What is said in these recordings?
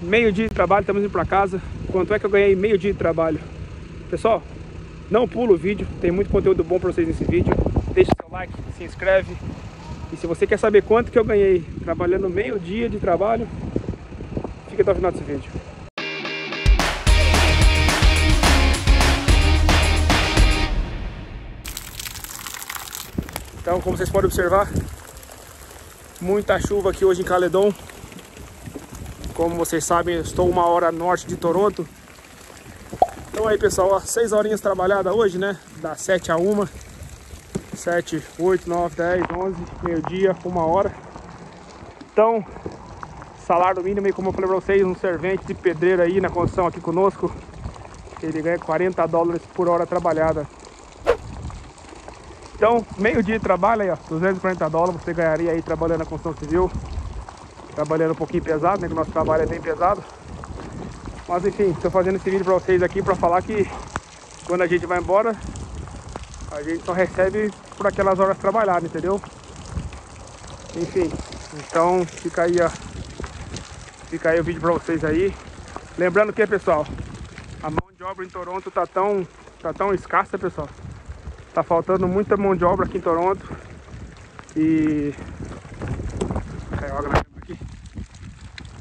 meio dia de trabalho, estamos indo para casa. Quanto é que eu ganhei meio dia de trabalho? Pessoal, não pula o vídeo, tem muito conteúdo bom para vocês nesse vídeo. Deixa seu like, se inscreve. E se você quer saber quanto que eu ganhei trabalhando meio dia de trabalho, fica até o final desse vídeo. Então, como vocês podem observar, muita chuva aqui hoje em Caledon. Como vocês sabem, estou uma hora norte de Toronto. Então aí pessoal, ó, 6 horinhas trabalhadas hoje, né? Das 7 a 1. 7, 8, 9, 10, 11, meio dia, uma hora. Então, salário mínimo, como eu falei pra vocês, um servente de pedreiro aí na construção aqui conosco. Ele ganha 40 dólares por hora trabalhada. Então, meio dia de trabalho aí, ó, 240 dólares você ganharia aí trabalhando na construção civil. Trabalhando um pouquinho pesado, né, que o nosso trabalho é bem pesado. Mas enfim, estou fazendo esse vídeo para vocês aqui para falar que quando a gente vai embora, a gente só recebe por aquelas horas trabalhadas, entendeu? Enfim, então fica aí, ó. Fica aí o vídeo para vocês aí. Lembrando que, pessoal, a mão de obra em Toronto tá tão, tá tão escassa, pessoal. Tá faltando muita mão de obra aqui em Toronto. E. Aqui.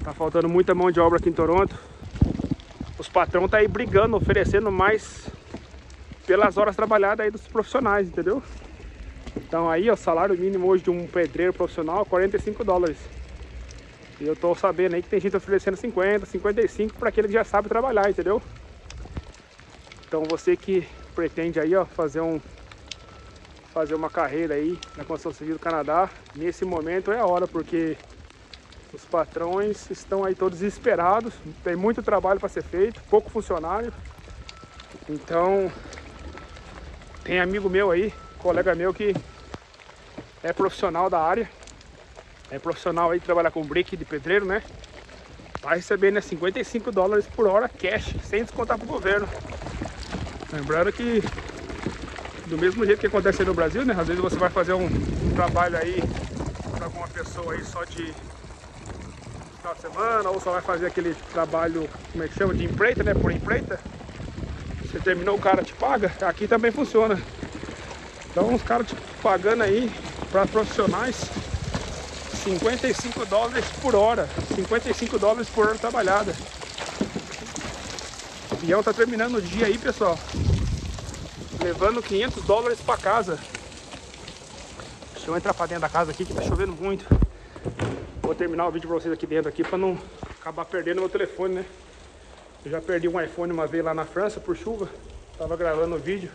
Tá faltando muita mão de obra aqui em Toronto. Os patrões tá aí brigando, oferecendo mais pelas horas trabalhadas aí dos profissionais, entendeu? Então aí, o salário mínimo hoje de um pedreiro profissional é 45 dólares. E eu tô sabendo aí que tem gente oferecendo 50, 55 para aquele que já sabe trabalhar, entendeu? Então você que pretende aí, ó, fazer um fazer uma carreira aí na construção civil do Canadá, nesse momento é a hora, porque os patrões estão aí todos desesperados, tem muito trabalho para ser feito, pouco funcionário. Então, tem amigo meu aí, colega meu que é profissional da área, é profissional aí, trabalha com brick de pedreiro, né? Vai recebendo né, 55 dólares por hora cash, sem descontar pro governo. Lembrando que do mesmo jeito que acontece aí no Brasil, né? Às vezes você vai fazer um trabalho aí para alguma pessoa aí só de final de semana, ou só vai fazer aquele trabalho, como é que chama, de empreita, né? Por empreita. Você terminou, o cara te paga. Aqui também funciona. Então os caras te pagando aí para profissionais 55 dólares por hora. 55 dólares por hora trabalhada. O avião tá terminando o dia aí, pessoal levando 500 dólares para casa. Deixa eu entrar para dentro da casa aqui que tá chovendo muito. Vou terminar o vídeo para vocês aqui dentro aqui para não acabar perdendo meu telefone, né? Eu já perdi um iPhone uma vez lá na França por chuva. Tava gravando o vídeo.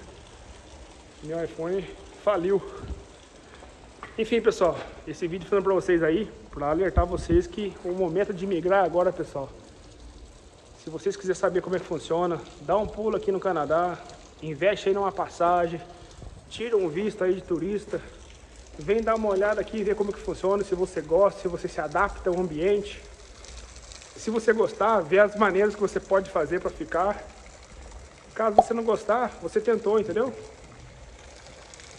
Meu iPhone faliu. Enfim, pessoal, esse vídeo falando para vocês aí, para alertar vocês que o momento de migrar agora, pessoal. Se vocês quiserem saber como é que funciona, dá um pulo aqui no Canadá, investe aí numa passagem, tira um visto aí de turista, vem dar uma olhada aqui e ver como que funciona, se você gosta, se você se adapta ao ambiente. Se você gostar, vê as maneiras que você pode fazer para ficar. Caso você não gostar, você tentou, entendeu?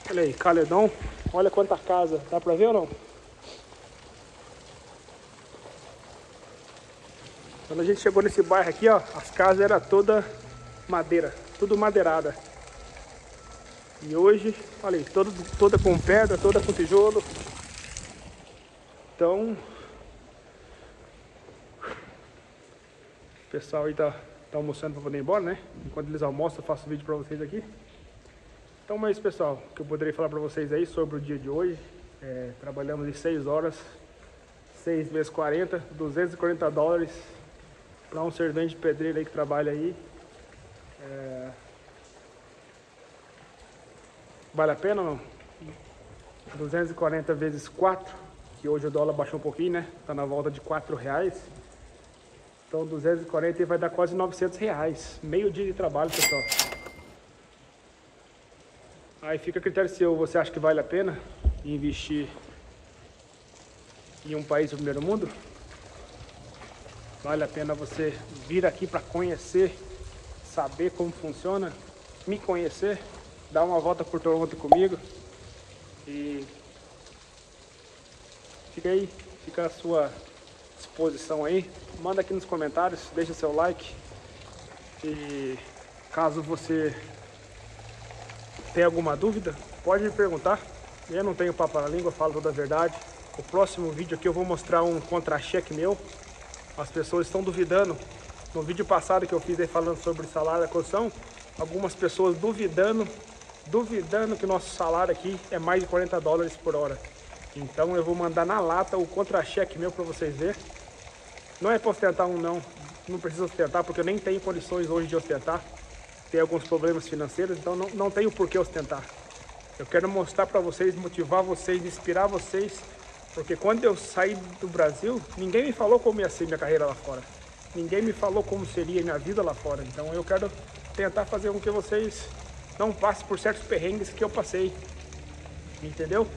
Olha aí, Caledon, olha quanta casa, dá pra ver ou não? Quando a gente chegou nesse bairro aqui, ó, as casas eram toda madeira tudo madeirada. E hoje, olha aí, todo, toda com pedra, toda com tijolo. Então, o pessoal aí tá, tá almoçando para poder ir embora, né? Enquanto eles almoçam, eu faço vídeo para vocês aqui. Então, mas pessoal, o que eu poderia falar para vocês aí sobre o dia de hoje. É, trabalhamos em 6 horas, 6 vezes 40, 240 dólares para um servente pedreiro aí que trabalha aí é... Vale a pena ou não? 240 vezes 4, que hoje o dólar baixou um pouquinho, né? Tá na volta de 4 reais. Então 240 vai dar quase 900 reais. Meio dia de trabalho, pessoal. Aí fica a critério seu. Você acha que vale a pena investir em um país do primeiro mundo? Vale a pena você vir aqui para conhecer saber como funciona, me conhecer, dar uma volta por Toronto comigo e fica aí, fica a sua disposição aí. Manda aqui nos comentários, deixa seu like. E caso você tenha alguma dúvida, pode me perguntar. Eu não tenho papo na língua, falo toda a verdade. O próximo vídeo aqui eu vou mostrar um contra-cheque meu. As pessoas estão duvidando. No vídeo passado que eu fiz aí falando sobre salário da construção, algumas pessoas duvidando, duvidando que nosso salário aqui é mais de 40 dólares por hora. Então eu vou mandar na lata o contra-cheque meu para vocês verem. Não é para ostentar um não, não precisa ostentar porque eu nem tenho condições hoje de ostentar. Tenho alguns problemas financeiros, então não, não tenho por que ostentar. Eu quero mostrar para vocês, motivar vocês, inspirar vocês, porque quando eu saí do Brasil, ninguém me falou como ia ser minha carreira lá fora. Ninguém me falou como seria minha vida lá fora. Então eu quero tentar fazer com que vocês não passem por certos perrengues que eu passei. Entendeu?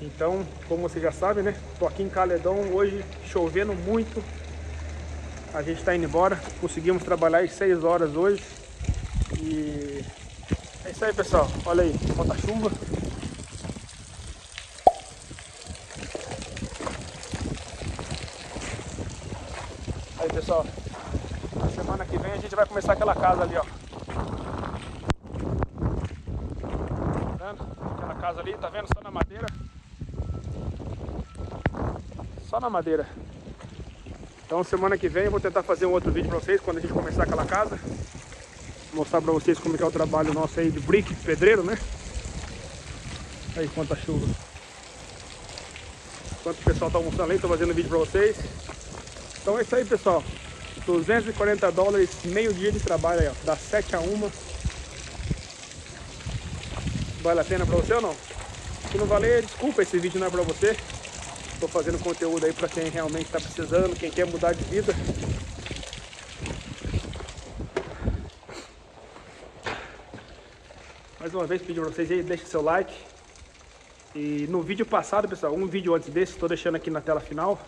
Então, como vocês já sabem, né? Tô aqui em Caledon hoje, chovendo muito. A gente está indo embora. Conseguimos trabalhar às 6 horas hoje. E é isso aí, pessoal. Olha aí, falta chuva. Aí, pessoal. Na semana que vem a gente vai começar aquela casa ali, ó. Tá vendo? Aquela casa ali, tá vendo? Só na madeira. Só na madeira. Então semana que vem eu vou tentar fazer um outro vídeo pra vocês quando a gente começar aquela casa. Mostrar pra vocês como é, é o trabalho nosso aí de brick, pedreiro, né? Aí quanta chuva. Enquanto o pessoal tá almoçando aí, tô fazendo vídeo pra vocês. Então é isso aí, pessoal. 240 dólares, meio dia de trabalho aí, ó. Das 7 a 1. Vale a pena pra você ou não? Se não valer, desculpa, esse vídeo não é pra você. Tô fazendo conteúdo aí pra quem realmente tá precisando, quem quer mudar de vida. Mais uma vez pedir pra vocês aí, deixe seu like. E no vídeo passado, pessoal, um vídeo antes desse, estou deixando aqui na tela final,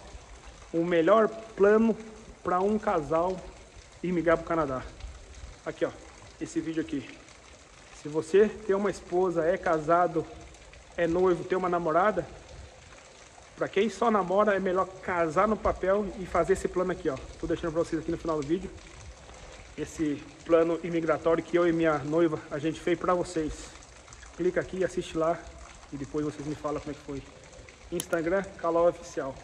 o melhor plano para um casal ir migrar para o Canadá. Aqui, ó, esse vídeo aqui. Se você tem uma esposa, é casado, é noivo, tem uma namorada, para quem só namora é melhor casar no papel e fazer esse plano aqui, ó. Tô deixando para vocês aqui no final do vídeo. Esse plano imigratório que eu e minha noiva a gente fez para vocês. Clica aqui, assiste lá e depois vocês me falam como é que foi. Instagram, Caló Oficial.